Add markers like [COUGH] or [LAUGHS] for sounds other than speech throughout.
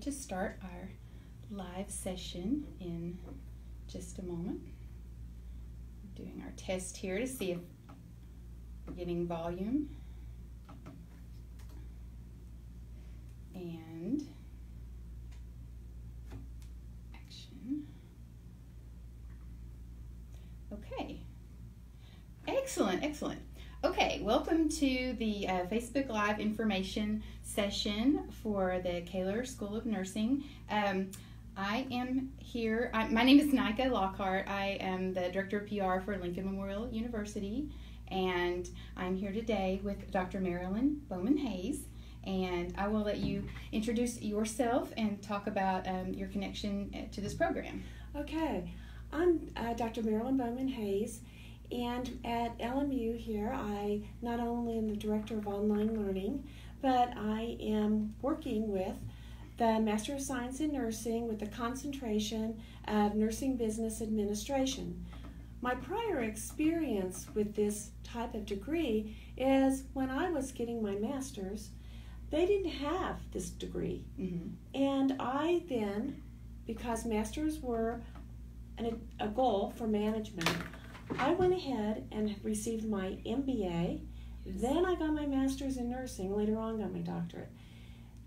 to start our live session in just a moment. Doing our test here to see if we're getting volume. And action. Okay. Excellent, excellent. Welcome to the uh, Facebook Live information session for the Caylor School of Nursing. Um, I am here. I, my name is Nika Lockhart. I am the Director of PR for Lincoln Memorial University, and I'm here today with Dr. Marilyn Bowman Hayes. And I will let you introduce yourself and talk about um, your connection uh, to this program. Okay, I'm uh, Dr. Marilyn Bowman Hayes, and at LMU here, I not only am the Director of Online Learning, but I am working with the Master of Science in Nursing with the concentration of Nursing Business Administration. My prior experience with this type of degree is when I was getting my master's, they didn't have this degree. Mm-hmm. And I then, because masters were an, a goal for management, I went ahead and received my MBA. Then I got my master's in nursing, later on got my doctorate.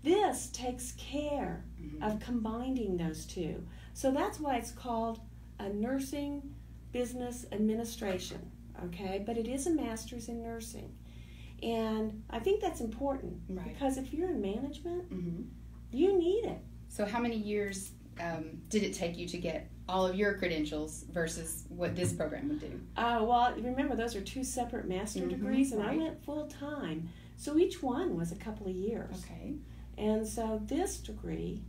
This takes care Mhm. of combining those two. So that's why it's called a nursing business administration, okay? But it is a master's in nursing. And I think that's important Right. because if you're in management, Mm-hmm. you need it. So, how many years um, did it take you to get all of your credentials versus what this program would do? Uh, well, remember, those are two separate master Mhm, degrees, and I went full time. So each one was a couple of years. Okay. And so this degree,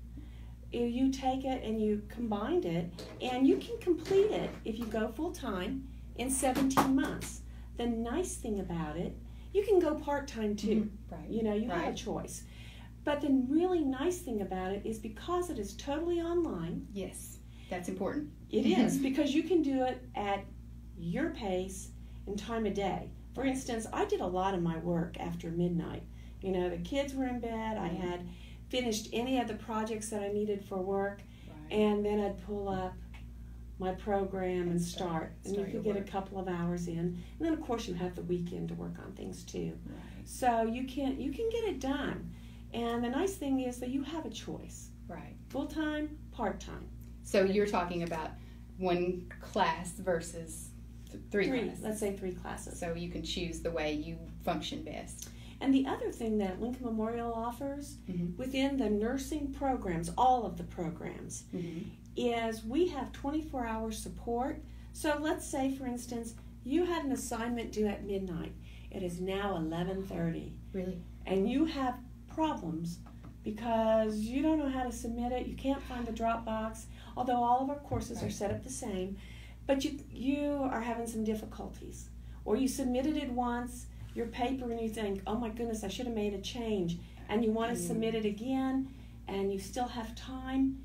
you take it and you combine it, and you can complete it if you go full time in 17 months. The nice thing about it, you can go part time too. Right. You know, you have a choice. But the really nice thing about it is because it is totally online, Yes, that's important. it is mm-hmm. because you can do it at your pace and time of day. For instance, I did a lot of my work after midnight. You know, the kids were in bed, I had finished any of the projects that I needed for work, Right. and then I'd pull up my program and start. And start you your could get work. a couple of hours in. And then of course you have the weekend to work on things too. Right. So you can you can get it done. And the nice thing is that you have a choice. Right. Full time, part time. So you're talking about one class versus th- three, classes. Let's say three classes. So you can choose the way you function best. And the other thing that Lincoln Memorial offers Mhm. within the nursing programs, all of the programs, Mm-hmm. is we have 24 hour support. So let's say, for instance, you had an assignment due at midnight. It is now 11:30, Really? and you have problems because you don't know how to submit it. You can't find the Dropbox, although all of our courses are set up the same. But you you are having some difficulties, or you submitted it once, your paper, and you think, "Oh my goodness, I should have made a change," and you want to Mm. submit it again, and you still have time.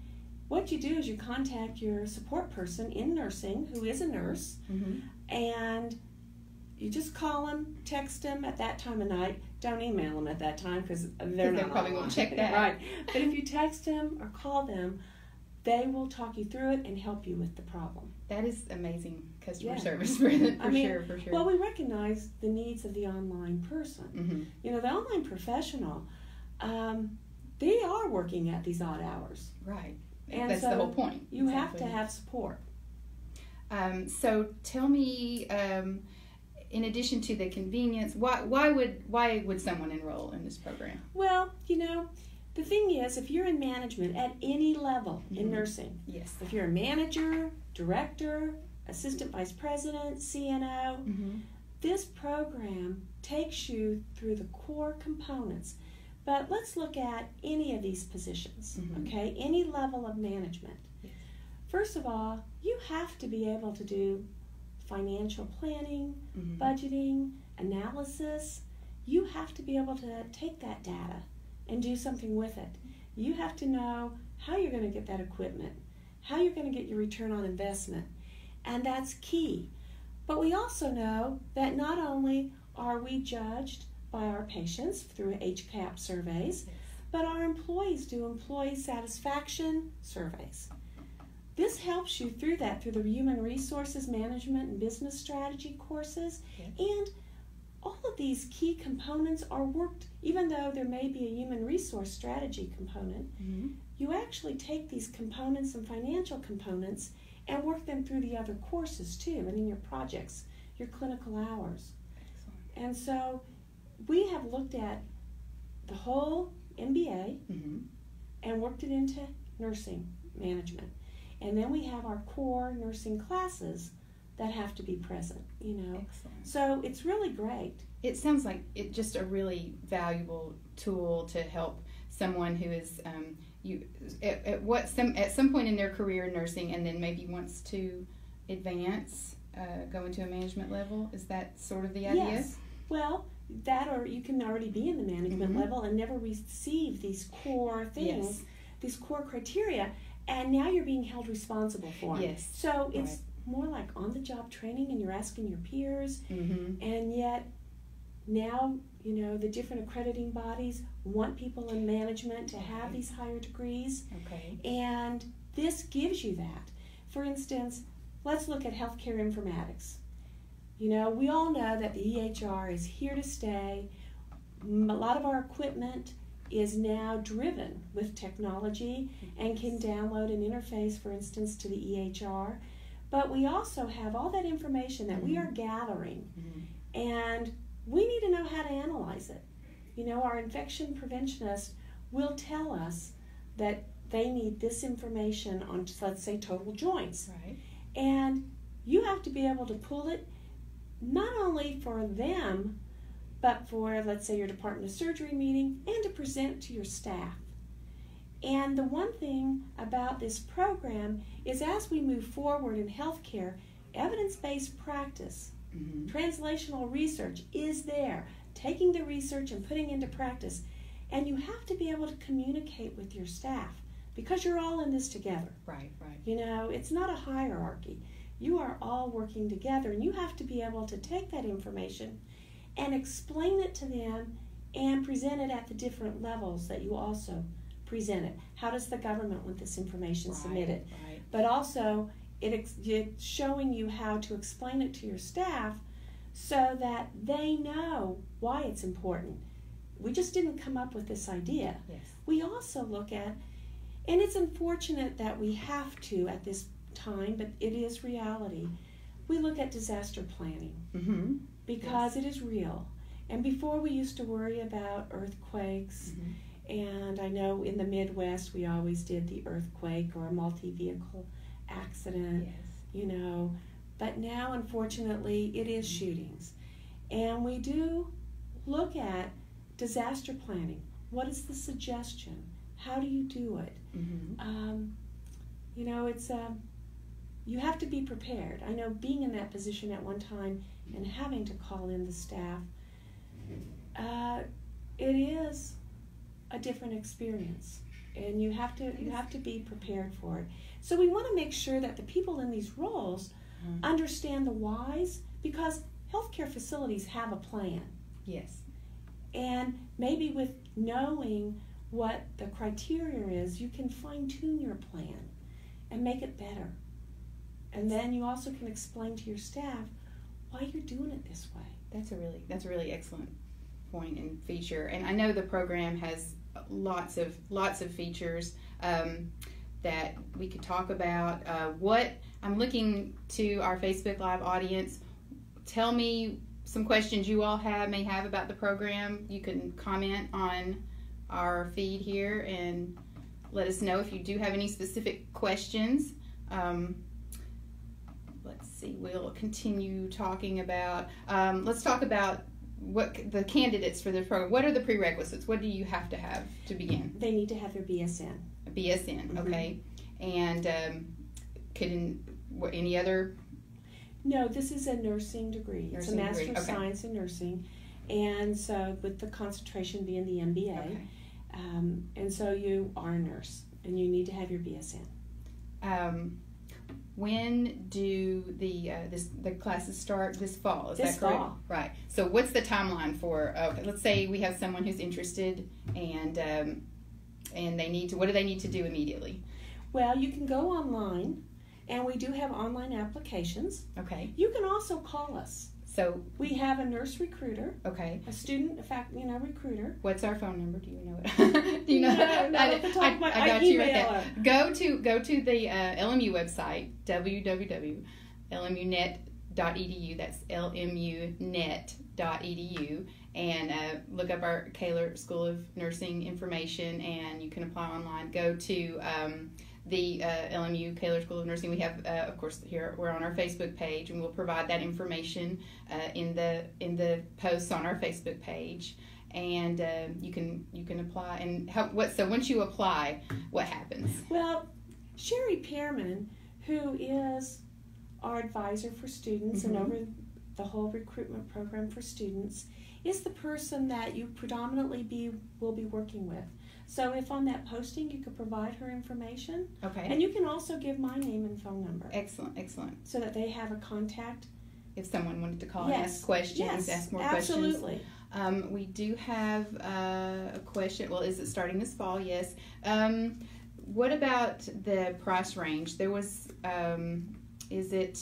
What you do is you contact your support person in nursing, who is a nurse, Mm-hmm. and you just call them, text them at that time of night. Don't email them at that time because they're they not probably won't check that. right. But if you text them or call them, they will talk you through it and help you with the problem. That is amazing customer Yeah. service [LAUGHS] for, for I mean, sure, for sure. Well, we recognize the needs of the online person. mm-hmm. You know, the online professional, um, they are working at these odd hours. Right. And That's so the whole point. You have to have support. Um, so tell me, um, in addition to the convenience, why why would why would someone enroll in this program? Well, you know, the thing is, if you're in management at any level in Mhm. nursing, Yes. if you're a manager, director, assistant vice president, CNO, Mm-hmm. this program takes you through the core components. But let's look at any of these positions, Mhm. okay? Any level of management. Yes. First of all, you have to be able to do financial planning, Mm-hmm. budgeting, analysis. You have to be able to take that data and do something with it. You have to know how you're going to get that equipment, how you're going to get your return on investment, and that's key. But we also know that not only are we judged by our patients through HCAHPS surveys, but our employees do employee satisfaction surveys. This helps you through that through the human resources management and business strategy courses. And all of these key components are worked, even though there may be a human resource strategy component, Mm-hmm. you actually take these components and financial components and work them through the other courses too, and in your projects, your clinical hours. Excellent. And so we have looked at the whole MBA Mm-hmm. and worked it into nursing management. And then we have our core nursing classes that have to be present, you know. Excellent. So it's really great. It sounds like it's just a really valuable tool to help someone who is um, you at, at what some at some point in their career in nursing and then maybe wants to advance, uh, go into a management level. Is that sort of the idea? Yes. Well, that or you can already be in the management Mhm. level and never receive these core things, Yes. these core criteria, and now you're being held responsible for 'em. Yes. So it's more like on the job training and you're asking your peers Mm-hmm. and yet now you know the different accrediting bodies want people in management to have Right. these higher degrees Okay. and this gives you that for instance let's look at healthcare informatics you know we all know that the ehr is here to stay A lot of our equipment is now driven with technology and can download an interface for instance to the ehr but we also have all that information that we Mhm. are gathering Mhm. and we need to know how to analyze it. You know, our infection preventionist will tell us that they need this information on, let's say, total joints. Right. And you have to be able to pull it not only for them, but for, let's say, your Department of Surgery meeting and to present to your staff. And the one thing about this program is as we move forward in healthcare, evidence based practice Mm-hmm. translational research is there, taking the research and putting into practice. And you have to be able to communicate with your staff because you're all in this together. Right. Right. You know, it's not a hierarchy. You are all working together, and you have to be able to take that information and explain it to them and present it at the different levels that you also present it. How does the government want this information submitted? Right. but also it ex- it's showing you how to explain it to your staff so that they know why it's important. We just didn't come up with this idea. Yes. We also look at, and it's unfortunate that we have to at this time, but it is reality. We look at disaster planning Mm-hmm. Because it is real. And before we used to worry about earthquakes, Mhm. and I know in the Midwest we always did the earthquake or a multi vehicle accident, Yes. you know. But now, unfortunately, it is shootings. And we do look at disaster planning. What is the suggestion? How do you do it? Mm-hmm. Um, you know, it's um, you have to be prepared. I know being in that position at one time and having to call in the staff, uh, it is a different experience, and you have to you have to be prepared for it. So we want to make sure that the people in these roles Mhm. understand the whys because healthcare facilities have a plan. Yes. And maybe with knowing what the criteria is, you can fine tune your plan and make it better. And then you also can explain to your staff why you're doing it this way. That's a really that's a really excellent point and feature. And I know the program has lots of lots of features um, that we could talk about. Uh, what I'm looking to our Facebook Live audience. Tell me some questions you all have may have about the program. You can comment on our feed here and let us know if you do have any specific questions. Um, see. We'll continue talking about. Um, let's talk about what the candidates for the program. What are the prerequisites? What do you have to have to begin? They need to have their BSN. A BSN, Mhm. okay. And um, could in, what, any other? No, this is a nursing degree. Nursing it's a Master degree, of okay. Science in Nursing. And so, with the concentration being the MBA. Okay. Um, and so, you are a nurse and you need to have your BSN. Um, when do the uh, this the classes start this fall? Is This that correct? fall. Right. So what's the timeline for? Okay, let's say we have someone who's interested and um, and they need to. What do they need to do immediately? Well, you can go online, and we do have online applications. Okay. You can also call us. So We have a nurse recruiter, okay. a student, in fact, you know, recruiter. What's our phone number? Do you know it? [LAUGHS] do you know? No, no, I, off the top of my- I, I got I you right there. her. Go to go to the uh, LMU website www.lmunet.edu. That's lmunet.edu, and uh, look up our Caylor School of Nursing information, and you can apply online. Go to um, the uh, LMU Caylor School of Nursing. We have, uh, of course, here we're on our Facebook page, and we'll provide that information uh, in the in the posts on our Facebook page and uh, you can you can apply and help what so once you apply what happens Well, Sherry Pearman, who is our advisor for students and Mhm. over the whole recruitment program for students, is the person that you predominantly be will be working with. So if on that posting you could provide her information, okay. And you can also give my name and phone number. Excellent excellent. So that they have a contact. if someone wanted to call and ask questions Yes, ask more questions. absolutely. um, we do have uh, a question. Well is it starting this fall? Yes. Um, what about the price range? There was um, is it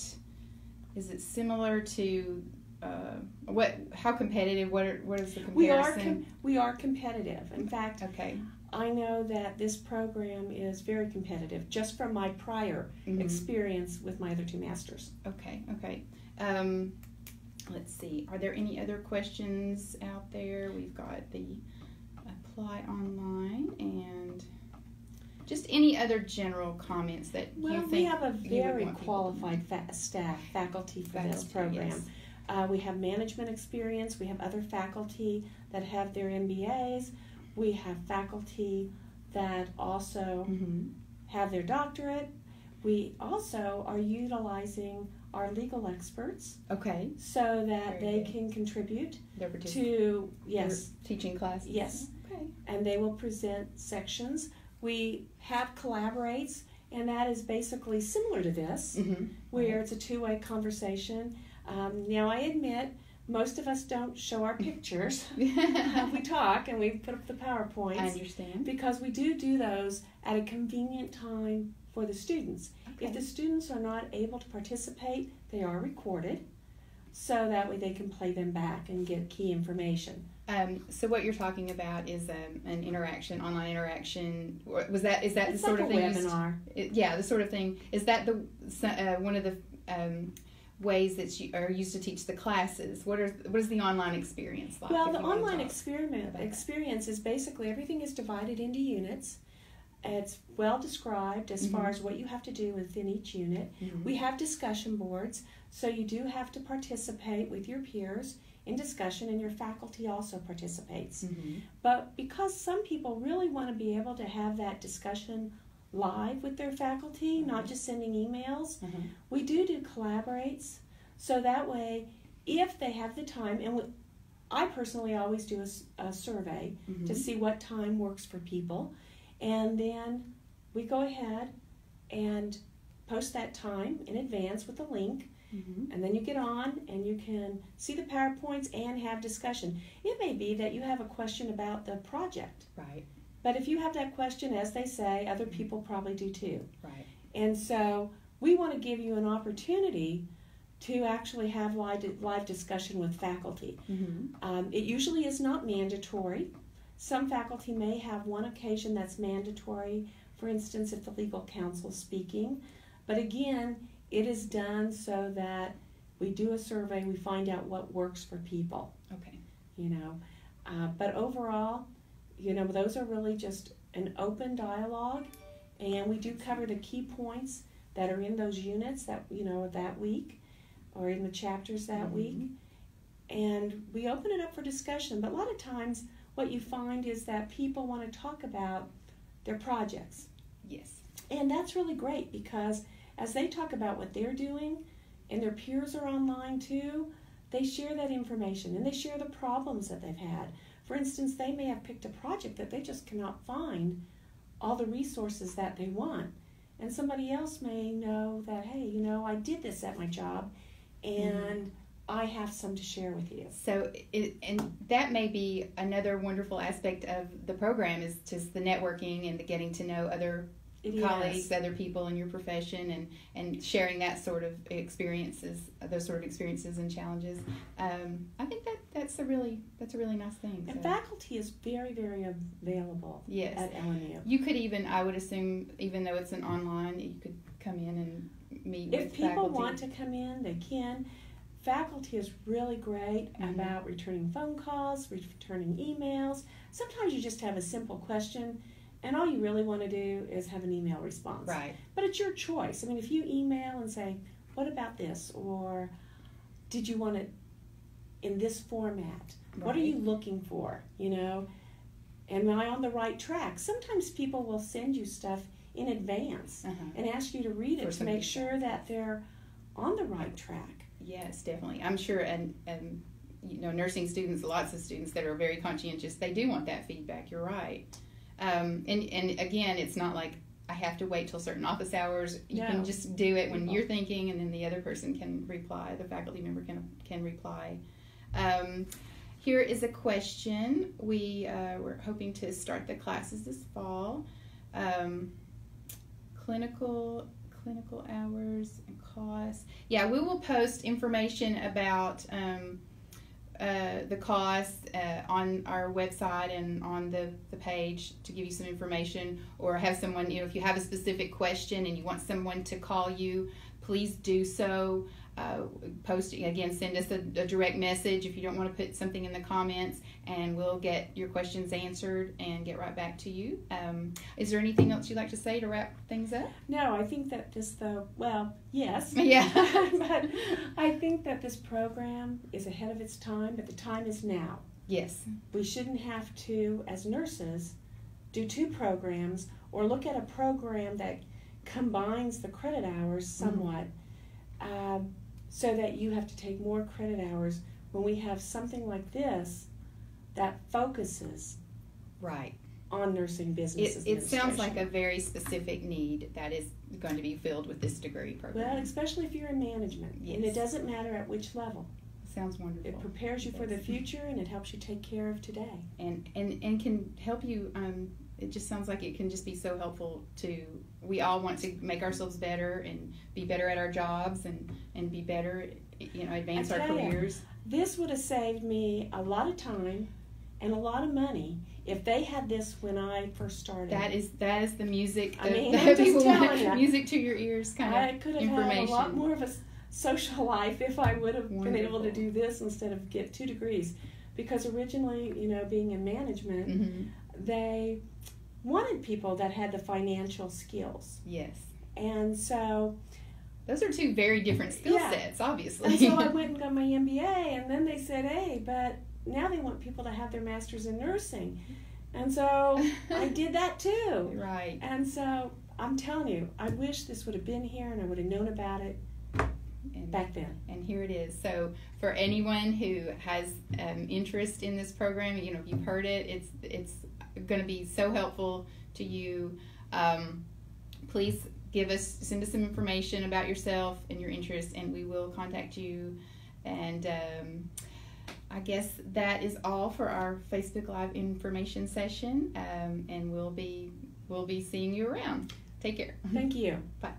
is it similar to uh, what how competitive? What are, what is the comparison? We are com- we are competitive. In fact, okay I know that this program is very competitive just from my prior Mhm. experience with my other two masters. Okay, okay. Um, let's see. Are there any other questions out there? We've got the apply online and just any other general comments that Well, you we have a very want people to qualified fa- staff, faculty for this program. yes. Uh, we have management experience. We have other faculty that have their MBAs. We have faculty that also Mhm. have their doctorate. We also are utilizing our legal experts Okay, so that Very they good. can contribute to yes, teaching classes. Yes. Okay. and they will present sections. We have collaborates, and that is basically similar to this. Mm-hmm. where it's a two way conversation. Um, now, I admit most of us don't show our pictures. [LAUGHS] [LAUGHS] we talk and we put up the I understand. because we do do those at a convenient time for the students. If the students are not able to participate, they are recorded so that way they can play them back and get key information. Um, so what you're talking about is um, an interaction, online interaction. Was that is that It's the sort like of thing? webinar. It, yeah, the sort of thing. Is that the uh, one of the um, ways that you are used to teach the classes? What are what is the online experience like? Well, the online experiment experience is basically everything is divided into units. It's well described as far Mhm. as what you have to do within each unit. Mhm. We have discussion boards, so you do have to participate with your peers in discussion, and your faculty also participates. Mhm. But because some people really want to be able to have that discussion live with their faculty, not just sending emails, Mhm. we do do collaborates. So that way, if they have the time, and we, I personally always do a survey Mhm. to see what time works for people, and then we go ahead and post that time in advance with a link Mhm. and then you get on and you can see the PowerPoints and have discussion. It may be that you have a question about the project, Right. But if you have that question, as they say, other people probably do too. Right. And so we want to give you an opportunity to actually have live, live discussion with faculty. Mhm. Um, it usually is not mandatory. Some faculty may have one occasion that's mandatory, for instance, if the legal counsel is speaking. But again, it is done so that we do a survey, we find out what works for people, Okay. you know. Uh, but overall, you know, those are really just an open dialogue, and we do cover the key points that are in those units that, you know, that week or in the chapters that Mhm. week and we open it up for discussion. But a lot of times, what you find is that people want to talk about their projects, Yes. and that's really great because as they talk about what they're doing, and their peers are online too, they share that information and they share the problems that they've had. For instance, they may have picked a project that they just cannot find all the resources that they want. And somebody else may know that, hey, you know, I did this at my job and I have some to share with you. So, it, and that may be another wonderful aspect of the program is just the networking and the getting to know other It colleagues, is. other people in your profession, and and sharing that sort of experiences, those sort of experiences and challenges. Um, I think that that's a really that's a really nice thing. And so. faculty is very, very available Yes. at LMU. You could even, I would assume, even though it's an online, you could come in and meet If with people faculty. want to come in, they can. Faculty is really great Mhm. about returning phone calls, returning emails. Sometimes you just have a simple question, and all you really want to do is have an email response. Right. But it's your choice. I mean, if you email and say, "What about this?" or "Did you want it in this format?" What are you looking for? You know, am I on the right track? Sometimes people will send you stuff in advance Uh-huh. and ask you to read For it to make sure that they're on the right track. Yes, definitely. I'm sure, and and you know, nursing students, lots of students that are very conscientious, they do want that feedback. You're right. Um, and and again, it's not like I have to wait till certain office hours. You No. can just do it when you're thinking, and then the other person can reply. The faculty member can can reply. Um, here is a question. We uh, we're hoping to start the classes this fall. Um, clinical clinical hours and costs. Yeah, we will post information about um, uh, the costs uh, on our website and on the, the page to give you some information or have someone, you know, if you have a specific question and you want someone to call you, please do so. Uh, post again, send us a, a direct message if you don't want to put something in the comments, and we'll get your questions answered and get right back to you. Um, is there anything else you'd like to say to wrap things up? No, I think that this, the well, yes. [LAUGHS] Yeah. [LAUGHS] but I think that this program is ahead of its time, but the time is now. Yes. We shouldn't have to, as nurses, do two programs or look at a program that combines the credit hours somewhat um, so that you have to take more credit hours when we have something like this that focuses Right. on nursing It, business it sounds like a very specific need that is going to be filled with this degree program. well especially if you're in management and it doesn't matter at which level sounds wonderful. it prepares you for the future and it helps you take care of today and and and can help you um it just sounds like it can just be so helpful to we all want to make ourselves better and be better at our jobs and and be better you know advance I our careers This would have saved me a lot of time and a lot of money if they had this when I first started. that is that is the music I that- mean, [LAUGHS] that I'm people want. ya. music to your ears kind I of could have had a lot more of a social life if I would have been able to do this instead of get two degrees. Because originally, you know, being in management, Mhm. They wanted people that had the financial skills. yes And so, those are two very different skill Yeah. sets obviously and so I [LAUGHS] went and got my MBA, and then they said, hey, but now they want people to have their master's in nursing. And so I [LAUGHS] did that too. right And so I'm telling you, I wish this would have been here and I would have known about it and back then. and here it is. So for anyone who has um, interest in this program, you know, if you've heard it, it's it's going to be so helpful to you. Um, please give us send us some information about yourself and your interests, and we will contact you. And um, I guess that is all for our Facebook Live information session, um, and we'll be we'll be seeing you around. Take care. Thank you. Bye.